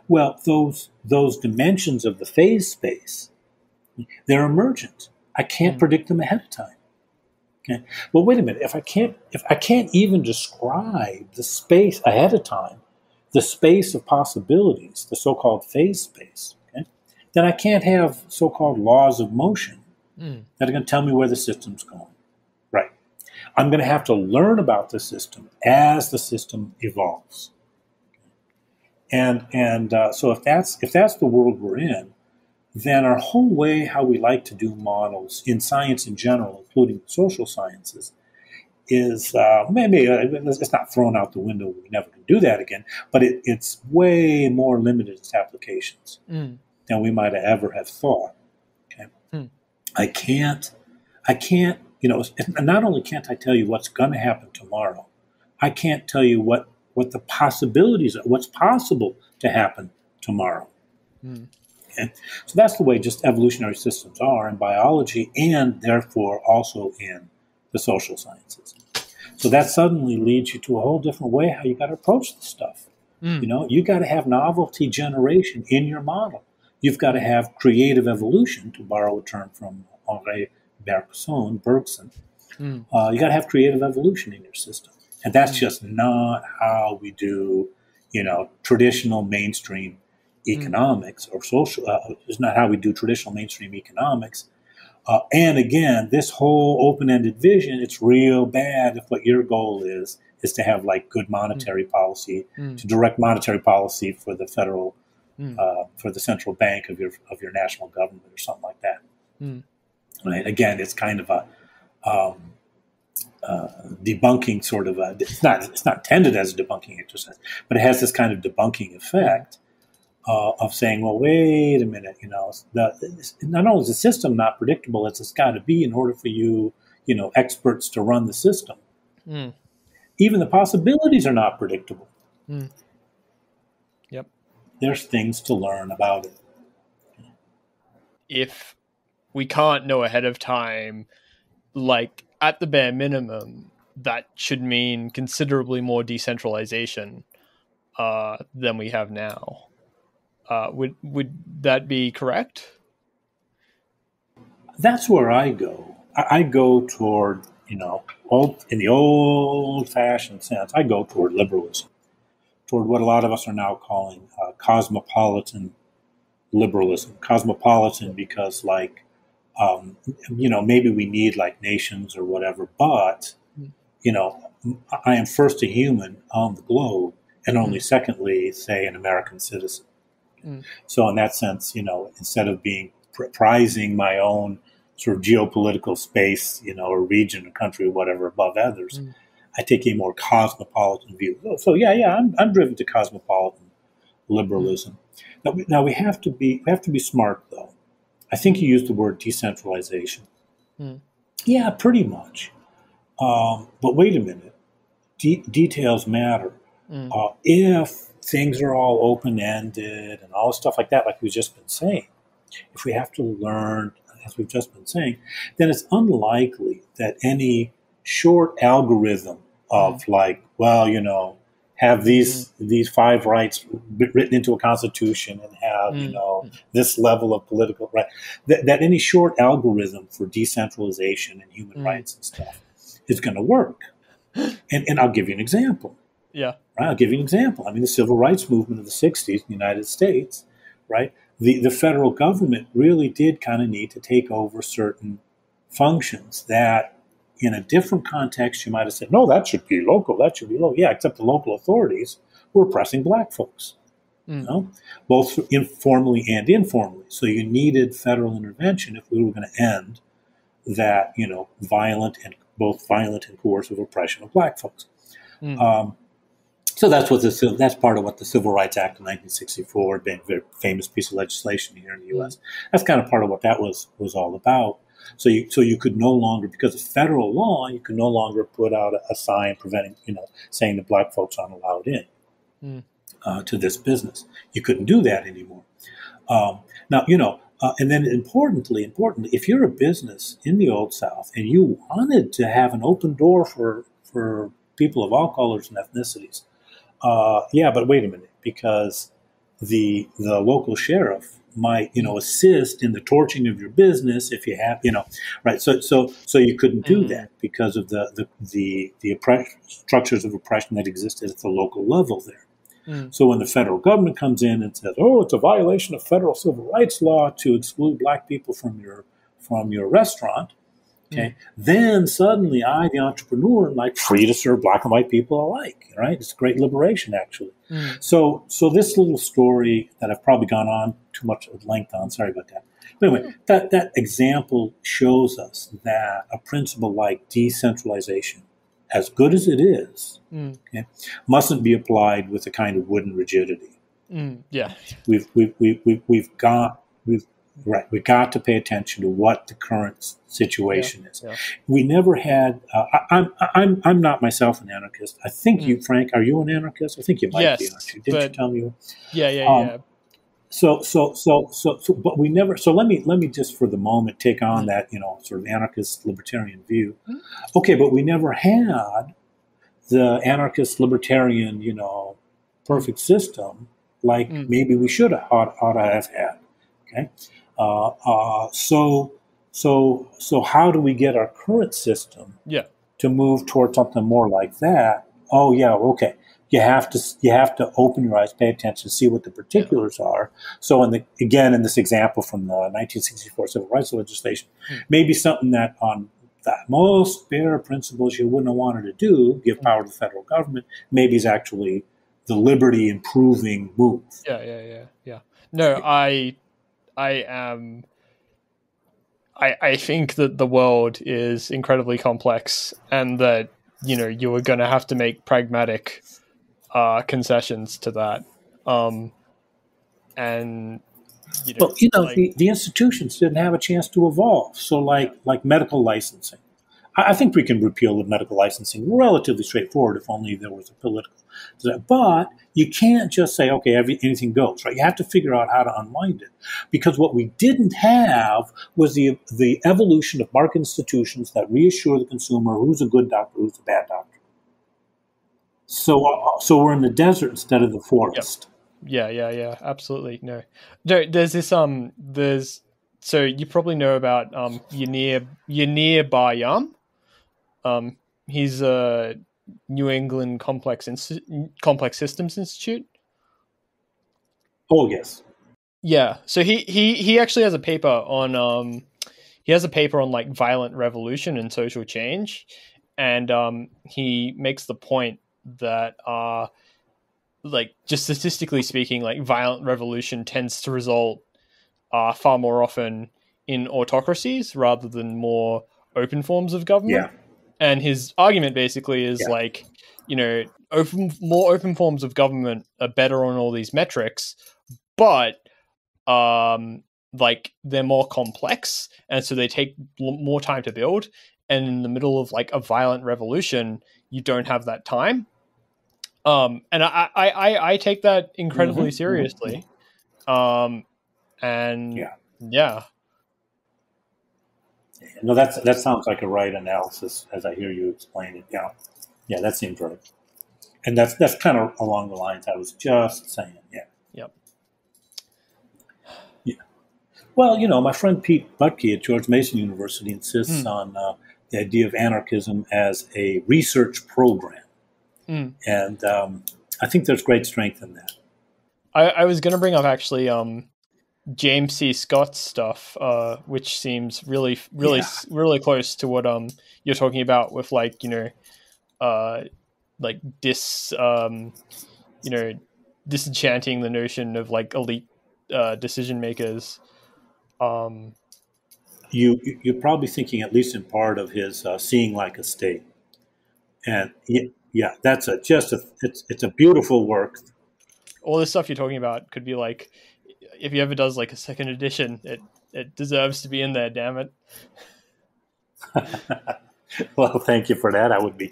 Well, those those dimensions of the phase space they're emergent. I can't mm. predict them ahead of time. Okay. Well, wait a minute. If I can't, if I can't even describe the space ahead of time, the space of possibilities, the so-called phase space, okay, then I can't have so-called laws of motion mm. that are going to tell me where the system's going. Right. I'm going to have to learn about the system as the system evolves. And and uh, so if that's if that's the world we're in, then our whole way how we like to do models in science in general, including social sciences, is uh, maybe uh, it's not thrown out the window. We never can do that again, but it, it's way more limited its applications mm. than we might have ever have thought. Okay, mm. I can't, I can't, you know, not only can't I tell you what's going to happen tomorrow, I can't tell you what what the possibilities are, what's possible to happen tomorrow. Mm. Okay? So that's the way just evolutionary systems are in biology and therefore also in the social sciences. So that suddenly leads you to a whole different way how you got to approach the stuff. Mm. You know, you got to have novelty generation in your model. You've got to have creative evolution, to borrow a term from Henri Bergson. Bergson. Mm. Uh, you got to have creative evolution in your system, and that's mm. just not how we do, you know, traditional mainstream economics or social uh, is not how we do traditional mainstream economics. Uh, and again, this whole open-ended vision, it's real bad if what your goal is is to have like good monetary mm. policy, mm. to direct monetary policy for the federal, mm. uh, for the central bank of your of your national government or something like that. Mm. Right? Again, it's kind of a um, uh, debunking sort of a, it's not it's not intended as a debunking exercise, but it has this kind of debunking effect uh, of saying, well, wait a minute, you know, the, not only is the system not predictable, it's, it's got to be in order for you, you know, experts to run the system. Mm. Even the possibilities are not predictable. Mm. Yep. There's things to learn about it. If we can't know ahead of time, like at the bare minimum, that should mean considerably more decentralization uh, than we have now. Uh, would would that be correct? That's where I go. I, go toward you know old in the old-fashioned sense. I go toward liberalism, toward what a lot of us are now calling uh, cosmopolitan liberalism. Cosmopolitan because like um, you know maybe we need like nations or whatever, but you know I am first a human on the globe, and only secondly, say, an American citizen. Mm. So in that sense, you know, instead of being prizing my own sort of geopolitical space, you know, or region or country or whatever above others, mm. I take a more cosmopolitan view. So, so yeah, yeah, I'm, I'm driven to cosmopolitan liberalism. Mm. Now, we, now we have to be we have to be smart though. I think you used the word decentralization. Mm. Yeah, pretty much. Um, but wait a minute, De- details matter. Mm. Uh, if things are all open ended and all stuff like that, like we've just been saying, if we have to learn, as we've just been saying, then it's unlikely that any short algorithm of mm like, well, you know, have these mm these five rights written into a constitution and have mm you know this level of political right that, that any short algorithm for decentralization and human mm. rights and stuff is going to work. And, and I'll give you an example. Yeah. Right? I'll give you an example. I mean, the civil rights movement of the 60s in the United States, right? The, the federal government really did kind of need to take over certain functions that, in a different context, you might have said, no, that should be local, that should be local. Yeah, except the local authorities were oppressing black folks, mm. you know, both informally and informally. So you needed federal intervention if we were going to end that, you know, violent and both violent and coercive oppression of black folks. Mm. Um, so that's what the that's part of what the Civil Rights Act of 1964, being a very famous piece of legislation here in the U.S. That's kind of part of what that was was all about. So you so you could no longer because of federal law, you could no longer put out a, a sign preventing you know saying that black folks aren't allowed in mm. uh, to this business. You couldn't do that anymore. Um, now you know. Uh, and then importantly, importantly, if you're a business in the Old South and you wanted to have an open door for for people of all colors and ethnicities, uh, yeah, but wait a minute, because the the local sheriff might you know assist in the torching of your business if you have you know right so so so you couldn't do mm-hmm. that because of the the the, the structures of oppression that existed at the local level there mm. so when the federal government comes in and says oh it's a violation of federal civil rights law to exclude black people from your from your restaurant Okay. Then suddenly I, the entrepreneur, am like free to serve black and white people alike. Right? It's a great liberation, actually. Mm. So, so this little story that I've probably gone on too much at length on. Sorry about that. But anyway, mm. that that example shows us that a principle like decentralization, as good as it is, mm. okay, mustn't be applied with a kind of wooden rigidity. Mm. Yeah, we've we've we've we've got we've Right. We got to pay attention to what the current situation yeah, is. Yeah. We never had. Uh, I, am I'm, I'm I'm not myself an anarchist. I think mm. you, Frank, are you an anarchist? I think you might yes, be. Aren't you? Didn't you tell me? Yeah, yeah, um, yeah. So, so, so, so, so, but we never. So let me let me just for the moment take on mm. that you know sort of anarchist libertarian view. Mm. Okay, but we never had the anarchist libertarian you know perfect system like mm. maybe we should have ought, ought to have had. Okay. Uh, uh, so, so, so, how do we get our current system yeah. to move towards something more like that? Oh, yeah, okay. You have to you have to open your eyes, pay attention, see what the particulars yeah. are. So, in the again, in this example from the 1964 civil rights legislation, hmm. maybe something that on that most bare principles you wouldn't have wanted to do, give hmm. power to the federal government, maybe is actually the liberty improving move. Yeah, yeah, yeah, yeah. No, I I am. I, I think that the world is incredibly complex and that you know you are going to have to make pragmatic uh, concessions to that. Um, and you know, well, you know, like, the, the institutions didn't have a chance to evolve. So, like like medical licensing, I, I think we can repeal the medical licensing relatively straightforward if only there was a political. But you can't just say, okay, every, anything goes, right? You have to figure out how to unwind it. Because what we didn't have was the, the evolution of market institutions that reassure the consumer who's a good doctor, who's a bad doctor. So, uh, so we're in the desert instead of the forest. Yep. Yeah, yeah, yeah, absolutely. No, no. There's this um. There's so you probably know about um Yaneer Yaneer Bar-Yam. Um, he's a New England Complex Insti- Complex Systems Institute. Oh yes. Yeah. So he he he actually has a paper on um he has a paper on like violent revolution and social change, and um he makes the point that uh like just statistically speaking, like violent revolution tends to result uh far more often in autocracies rather than more open forms of government. Yeah and his argument basically is yeah. like you know open more open forms of government are better on all these metrics but um like they're more complex and so they take more time to build. And in the middle of like a violent revolution you don't have that time. Um and i i i, I take that incredibly mm-hmm. seriously. Um and yeah. yeah no, that's that sounds like a right analysis as I hear you explain it. Yeah, yeah, that seems right. And that's that's kind of along the lines I was just saying. Yeah. Yep. Yeah. Well, you know, my friend Pete Boettke at George Mason University insists mm. on uh, the idea of anarchism as a research program, mm. and um, I think there's great strength in that. I, I was going to bring up actually um, James C. Scott's stuff, uh, which seems really, really, yeah. really close to what um you're talking about with like you know, uh, like dis um, you know, disenchanting the notion of like elite uh, decision makers. Um, you you're probably thinking at least in part of his uh, seeing like a state, and yeah, yeah, that's a just a it's it's a beautiful work. All the stuff you're talking about could be like if he ever does like a second edition, it it deserves to be in there. Damn it. well, thank you for that. I would be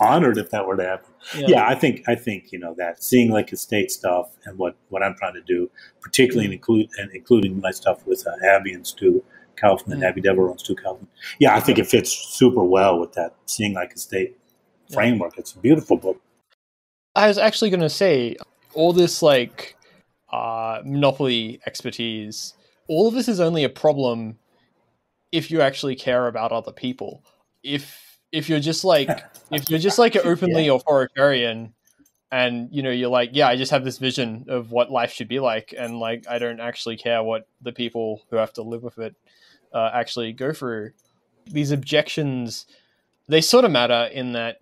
honored if that were to happen. Yeah. yeah, I think I think you know that seeing like a state stuff and what what I'm trying to do, particularly mm-hmm. include and including my stuff with uh, Abby and Stu Kauffman, mm-hmm. Abby Devereaux and Stu Kauffman. Yeah, I think it fits super well with that seeing like a state framework. It's a beautiful book. I was actually going to say all this like uh, monopoly expertise. All of this is only a problem if you actually care about other people. If if you're just like if you're just like openly yeah. authoritarian and you know you're like yeah i just have this vision of what life should be like and like i don't actually care what the people who have to live with it uh, actually go through these objections they sort of matter in that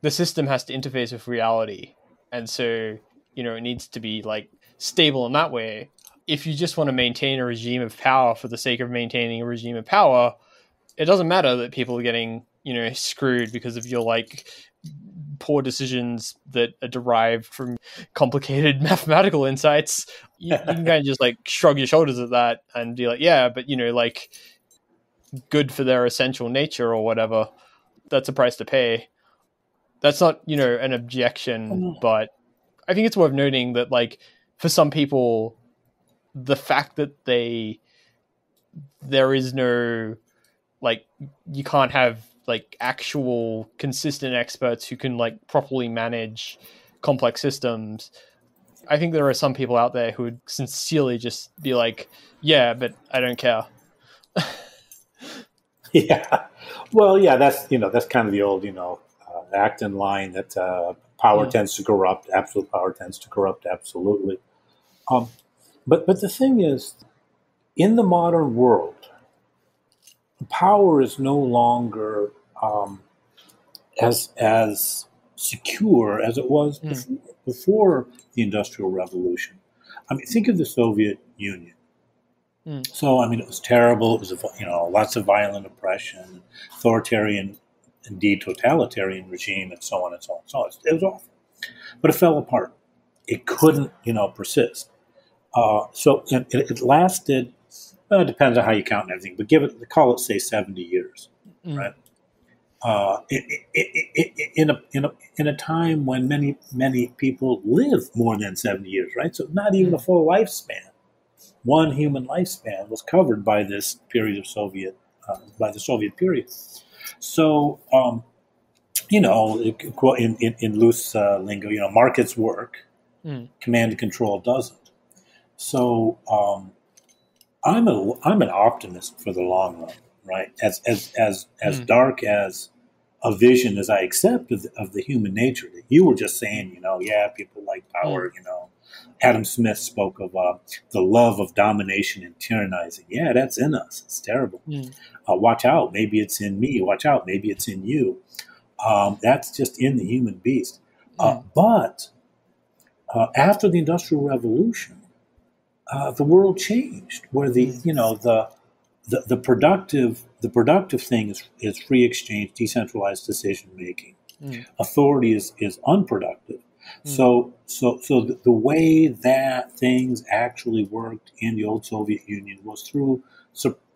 the system has to interface with reality and so you know it needs to be like stable in that way. If you just want to maintain a regime of power for the sake of maintaining a regime of power, it doesn't matter that people are getting, you know, screwed because of your like poor decisions that are derived from complicated mathematical insights. You, you can kind of just like shrug your shoulders at that and be like, yeah, but you know, like good for their essential nature or whatever. That's a price to pay. That's not, you know, an objection, mm-hmm. but I think it's worth noting that like for some people, the fact that they there is no like you can't have like actual consistent experts who can like properly manage complex systems. I think there are some people out there who would sincerely just be like, "Yeah, but I don't care." yeah, well, yeah, that's you know that's kind of the old you know uh, Acton line that uh, power mm. tends to corrupt. Absolute power tends to corrupt. Absolutely. Um, but but the thing is, in the modern world, power is no longer um, as as secure as it was mm. before, before, the Industrial Revolution. I mean, think of the Soviet Union. Mm. So I mean, it was terrible. It was you know lots of violent oppression, authoritarian, indeed totalitarian regime, and so on and so on and so on. It was awful, but it fell apart. It couldn't you know persist. Uh, so it, it lasted. Well, it depends on how you count and everything, but give it call it say seventy years, mm. right? Uh, it, it, in a in a in a time when many many people live more than seventy years, right? So not even mm. a full lifespan. One human lifespan was covered by this period of Soviet uh, by the Soviet period. So um, you know, in in, in loose uh, lingo, you know, markets work, mm. command and control doesn't. So um, I'm a I'm an optimist for the long run, right? As as as as mm. dark as a vision as I accept of the, of the, human nature. that You were just saying, you know, yeah, people like power. Mm. You know, Adam Smith spoke of uh, the love of domination and tyrannizing. Yeah, that's in us. It's terrible. Mm. Uh, watch out. Maybe it's in me. Watch out. Maybe it's in you. Um, that's just in the human beast. Uh, mm. but uh, after the Industrial Revolution, uh, the world changed, where the you know the, the the productive the productive thing is, is free exchange, decentralized decision making. Mm. Authority is is unproductive. Mm. So so so the, the, way that things actually worked in the old Soviet Union was through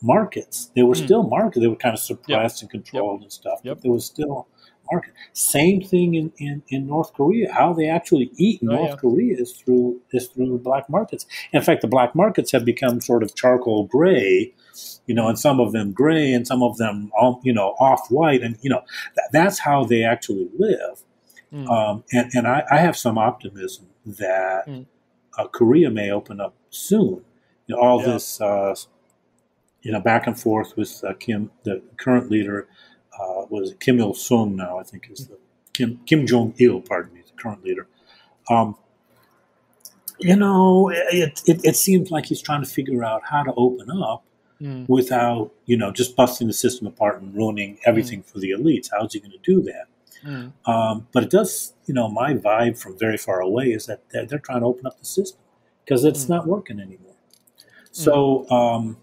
markets. They were mm. still markets. They were kind of suppressed yep. and controlled yep. and stuff. Yep. But there was still market. Same thing in, in, in North Korea. How they actually eat in oh, North yeah. Korea is through is through black markets. In fact, the black markets have become sort of charcoal gray, you know, and some of them gray and some of them, you know, off white, and you know, th- that's how they actually live. Mm. Um, and and I, I, have some optimism that mm. uh, Korea may open up soon. You know, all yeah. this, uh, you know, back and forth with uh, Kim, the current leader uh, it Kim Il Sung now, I think is the Kim, Kim Jong Il, pardon me, the current leader. Um, you know, it, it, it, seems like he's trying to figure out how to open up mm. without, you know, just busting the system apart and ruining everything mm. for the elites. How's he going to do that? Mm. Um, but it does, you know, my vibe from very far away is that they're, they're trying to open up the system because it's mm. not working anymore. So, um,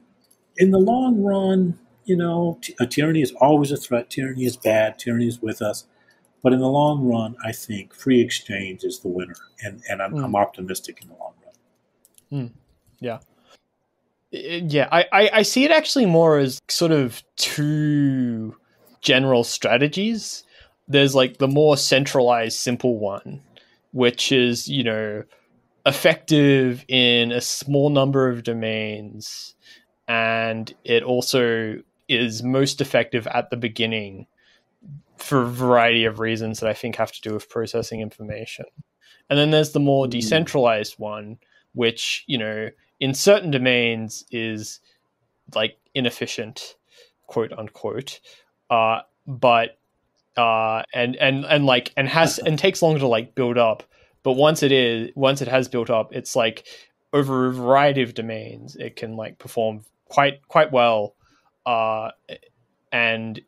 in the long run, you know, t- a tyranny is always a threat. Tyranny is bad. Tyranny is with us. But in the long run, I think free exchange is the winner, and and I'm, mm. I'm optimistic in the long run. Mm. Yeah, yeah. I, I I see it actually more as sort of two general strategies. There's like the more centralized, simple one, which is you know effective in a small number of domains and it also is most effective at the beginning for a variety of reasons that I think have to do with processing information. And then there's the more hmm. decentralized one, which, you know, in certain domains is like inefficient, quote unquote. Uh, but uh, and and and like and has and takes longer to like build up. But once it is once it has built up, it's like over a variety of domains, it can like perform quite quite well uh, and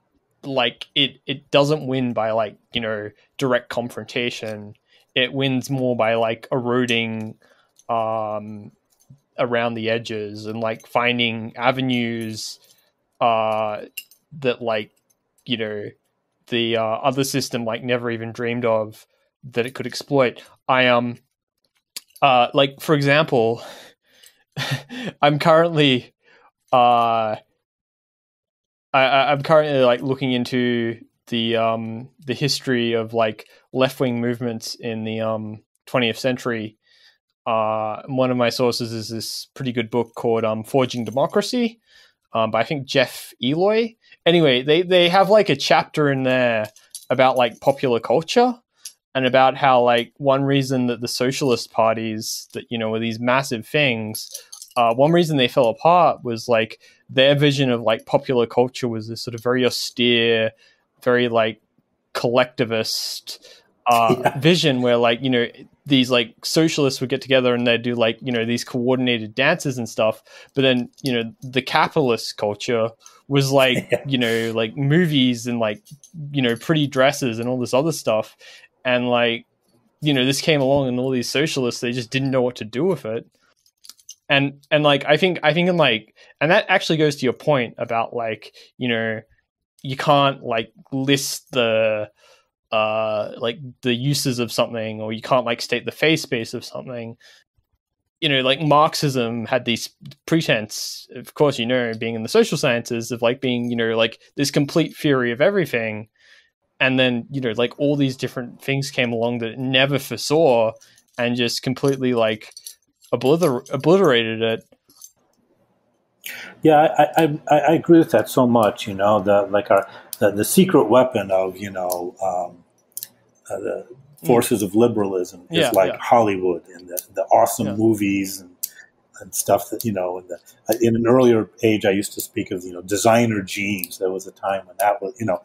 like it it doesn't win by like you know direct confrontation. It wins more by like eroding um around the edges and like finding avenues uh that like you know the uh, other system like never even dreamed of that it could exploit. I um uh like for example i'm currently uh I, I'm currently like looking into the um the history of like left wing movements in the um 20th century. Uh, one of my sources is this pretty good book called um Forging Democracy, um, by I think Geoff Eley. Anyway, they they have like a chapter in there about like popular culture and about how like one reason that the socialist parties that you know were these massive things uh, one reason they fell apart was like their vision of like popular culture was this sort of very austere, very like collectivist uh, yeah. vision where like you know these like socialists would get together and they'd do like you know these coordinated dances and stuff but then you know the capitalist culture was like yeah. you know like movies and like you know pretty dresses and all this other stuff and like you know this came along and all these socialists they just didn't know what to do with it and and like i think i think in like and that actually goes to your point about like you know you can't like list the uh like the uses of something or you can't like state the phase space of something you know, like Marxism had these pretense, of course, you know, being in the social sciences of like being, you know, like this complete theory of everything. And then, you know, like all these different things came along that it never foresaw and just completely like obliter- obliterated it. Yeah, I, I, I agree with that so much. You know, the like our the, the secret weapon of you know um, uh, the forces of liberalism is Yeah, like yeah. Hollywood and the, the awesome Yeah. movies and, and stuff that you know. In, the, in an earlier age, I used to speak of you know designer jeans. There was a time when that was you know,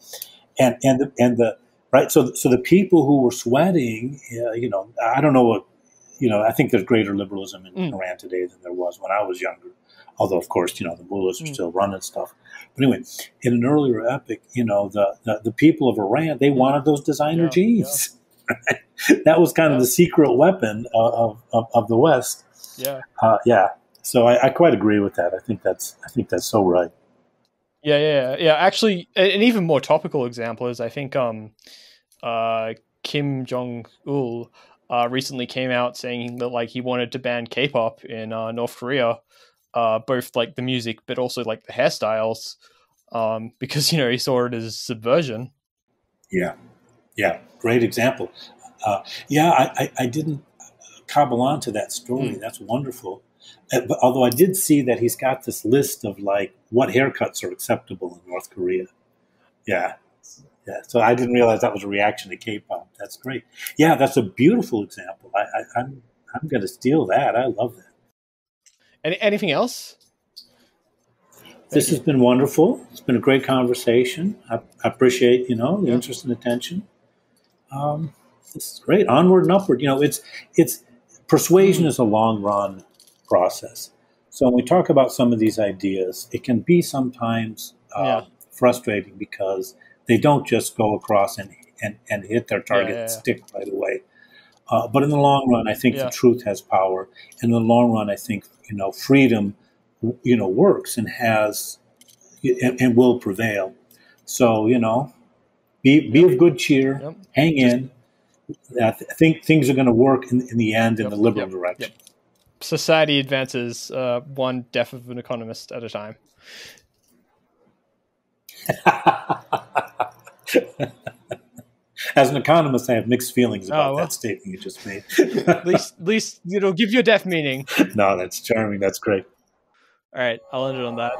and and the, and the right. So so the people who were sweating, uh, you know, I don't know what you know. I think there's greater liberalism in Mm. Iran today than there was when I was younger. Although of course you know the mullahs are Mm. still running stuff. But anyway, in an earlier epoch, you know, the, the, the people of Iran, they wanted those designer Yeah, jeans. that was kind of the secret weapon of, of, of the West. Yeah. Uh, yeah. So I, I quite agree with that. I think that's I think that's so right. Yeah, yeah, yeah. Actually, an even more topical example is I think um, uh, Kim Jong Il uh, recently came out saying that like he wanted to ban K-pop in uh, North Korea, uh, both like the music but also like the hairstyles, um, because you know he saw it as subversion. Yeah. Yeah. Great example. Uh, yeah, I, I, I didn't cobble on to that story. Hmm. That's wonderful. Uh, but although I did see that he's got this list of like what haircuts are acceptable in North Korea. Yeah. Yeah. So I didn't realize that was a reaction to K-pop. That's great. Yeah, that's a beautiful example. I, I, I'm I'm going to steal that. I love that. Any, anything else? This has been wonderful. It's been a great conversation. I, I appreciate you know the Yeah. interest and attention. Um, this is great. Onward and upward. You know, it's it's persuasion is a long run process. So when we talk about some of these ideas, it can be sometimes uh, Yeah. frustrating because they don't just go across and and, and hit their target yeah, yeah. stick right away. Uh, but in the long run, I think the truth has power. In the long run, I think you know freedom, you know, works and has and, and will prevail. So you know, be be of good cheer, Yep. hang in. I th- think things are going to work in, in the end in the liberal yep, direction. Society advances uh, one death of an economist at a time. As an economist, I have mixed feelings about Oh, well. that statement you just made. At least, at least it'll give you a deaf meaning. no, that's charming. That's great. All right, I'll end it on that.